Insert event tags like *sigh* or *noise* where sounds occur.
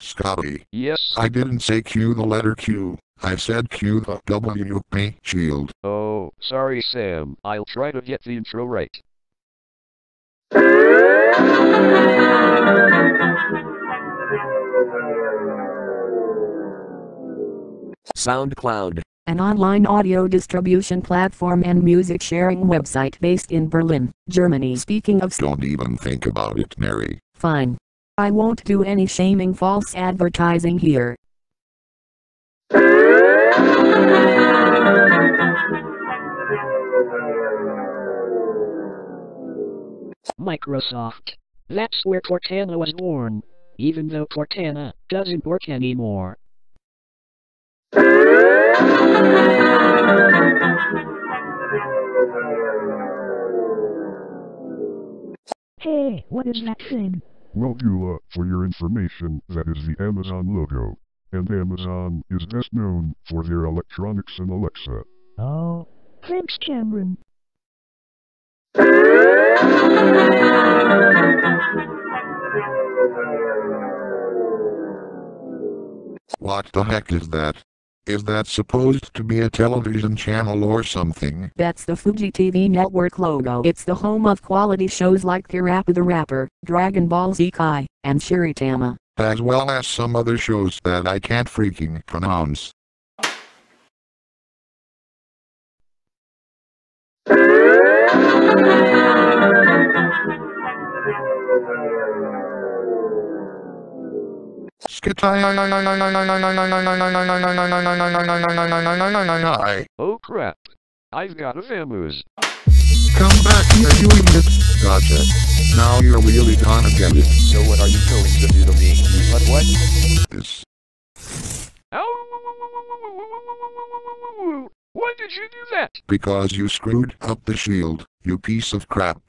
Scotty, Yes. I didn't say Q the letter Q. I said Q the WB shield. Oh, sorry Sam. I'll try to get the intro right. SoundCloud. an online audio distribution platform and music sharing website based in Berlin, Germany. Speaking of Don't even think about it, Mary. fine. I won't do any shaming false advertising here. Microsoft. That's where Cortana was born. Even though Cortana doesn't work anymore. Hey, what is that thing? Well, Beulah, for your information, that is the Amazon logo. And Amazon is best known for their electronics and Alexa. Oh. Thanks, Cameron. *laughs* What the heck is that? Is that supposed to be a television channel or something? That's the Fuji TV network logo. It's the home of quality shows like PaRappa the Rapper, Dragon Ball Z Kai, and Shiritama. As well as some other shows that I can't freaking pronounce. *laughs* Oh crap. I've got a vamoose. Come back here doing it. Gotcha. Now you're really gonna get it. So what are you going to do to me, you but what? This. Ow! Why did you do that? Because you screwed up the shield, you piece of crap.